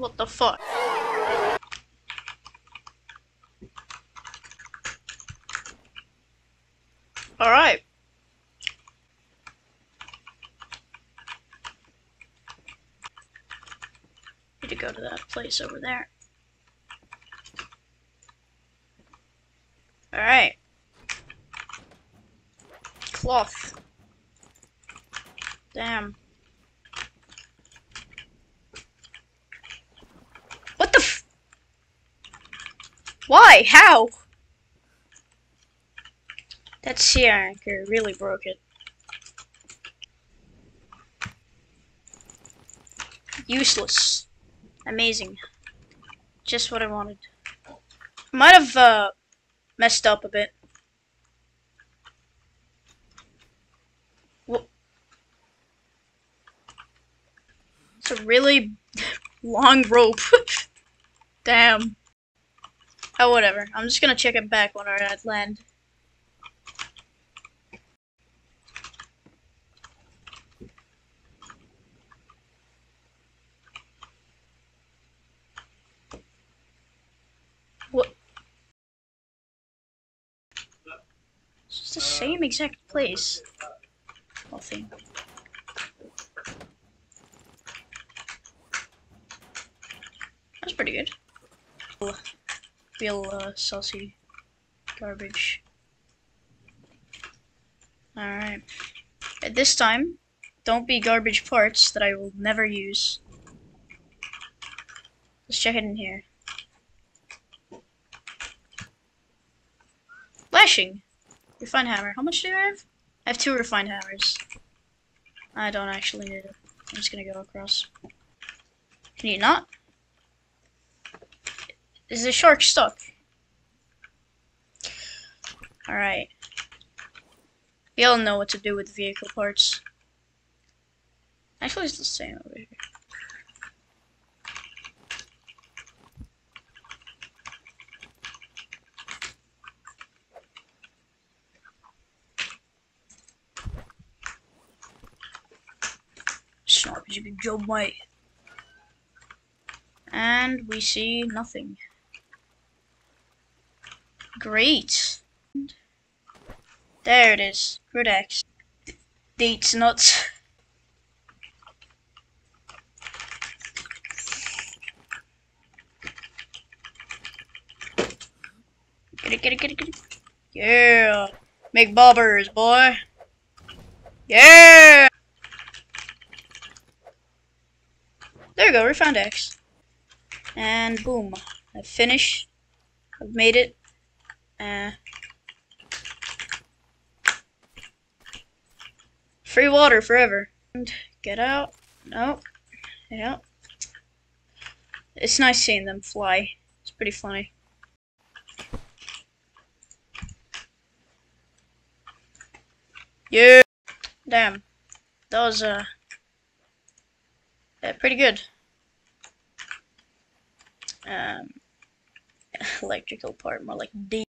What the fuck? Alright. Need to go to that place over there. Alright. Cloth. Damn. What the f- Why? How? That sea anchor really broke it. Useless. Amazing. Just what I wanted. Might have uh, messed up a bit. It's a really long rope. Damn. Oh, whatever. I'm just gonna check it back when we're land. What? It's the same exact place. Nothing. That's pretty good. Real uh, saucy garbage. Alright. At this time, don't be garbage parts that I will never use. Let's check it in here. Lashing. Refined hammer. How much do I have? I have two refined hammers. I don't actually need it. I'm just gonna go across. Can you not? Is the shark stuck? Alright. We all know what to do with vehicle parts. Actually, it's the same over here. Sharp you can jump way. And we see nothing. Great. There it is. Good X. Dates nuts. Get it, get it, get it, get it. Yeah. Make bobbers, boy. Yeah. There we go, we found X. And boom. I finished. I've made it. Uh, free water forever. And get out. Nope. Yeah. It's nice seeing them fly. It's pretty funny. Yeah. Damn. That was uh yeah, pretty good. Um electrical part more like D